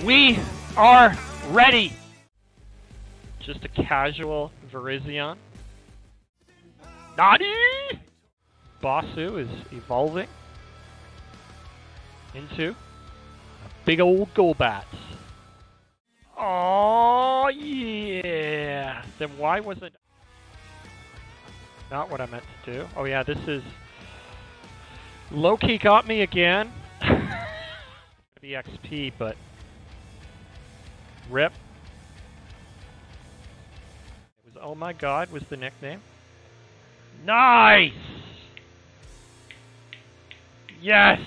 We are ready! Just a casual Virizion. Nani! Basu is evolving into a big old Golbat. Oh yeah! Then why was it not what I meant to do? Oh yeah, this is Loki got me again. the XP, but rip. It was oh my god was the nickname. Nice! Yes!